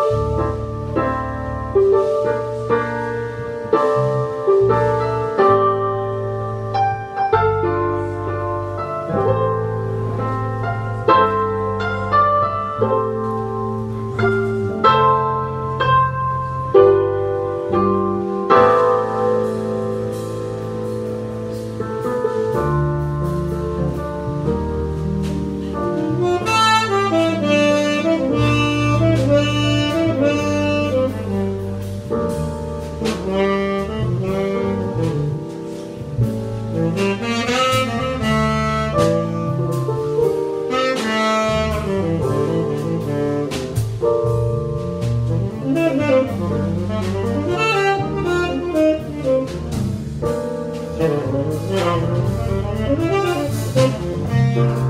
you Thank you.